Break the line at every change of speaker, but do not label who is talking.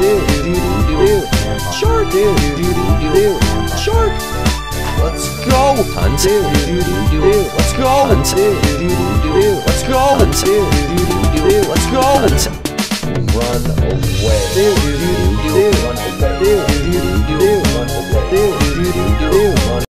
do do do shark do do do do shark
Let's go Hunt
do do do
Let's go
hunt do do do
Let's go
hunt do do do
Let's go
hunt
Run away